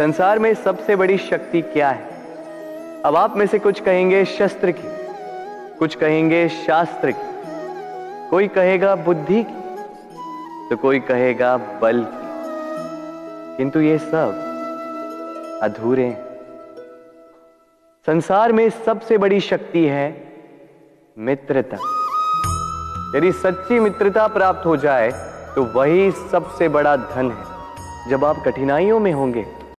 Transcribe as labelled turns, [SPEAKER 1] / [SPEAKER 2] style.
[SPEAKER 1] संसार में सबसे बड़ी शक्ति क्या है? अब आप में से कुछ कहेंगे शस्त्र की, कुछ कहेंगे शास्त्र की। कोई कहेगा बुद्धि की तो कोई कहेगा बल की। किंतु ये सब अधूरे हैं। संसार में सबसे बड़ी शक्ति है मित्रता। यदि सच्ची मित्रता प्राप्त हो जाए तो वही सबसे बड़ा धन है, जब आप कठिनाइयों में होंगे।